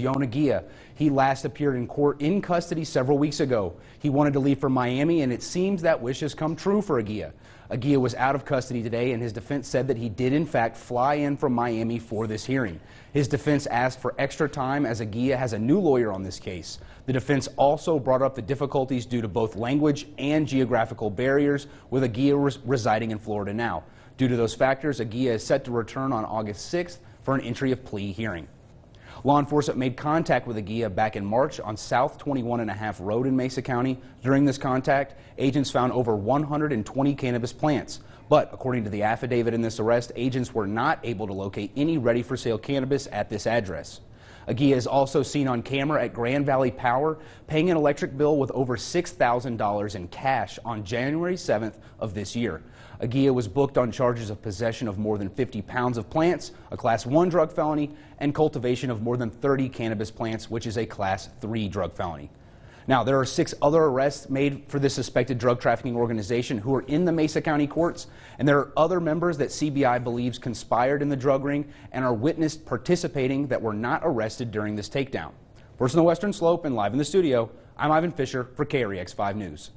Yona Gia. He last appeared in court in custody several weeks ago. He wanted to leave for Miami, and it seems that wish has come true for Aguia. Aguia was out of custody today, and his defense said that he did, in fact, fly in from Miami for this hearing. His defense asked for extra time as Aguia has a new lawyer on this case. The defense also brought up the difficulties due to both language and geographical barriers, with Aguia res residing in Florida now. Due to those factors, Aguia is set to return on August 6th for an entry of plea hearing. Law enforcement made contact with Aguia back in March on South 21 and a half Road in Mesa County. During this contact, agents found over 120 cannabis plants. But according to the affidavit in this arrest, agents were not able to locate any ready for sale cannabis at this address. Aguia is also seen on camera at Grand Valley Power paying an electric bill with over $6,000 in cash on January 7th of this year. Aguia was booked on charges of possession of more than 50 pounds of plants, a Class 1 drug felony, and cultivation of more than 30 cannabis plants, which is a Class 3 drug felony. Now, there are six other arrests made for this suspected drug trafficking organization who are in the Mesa County courts, and there are other members that CBI believes conspired in the drug ring and are witnessed participating that were not arrested during this takedown. First on the Western Slope and live in the studio, I'm Ivan Fisher for KREX 5 News.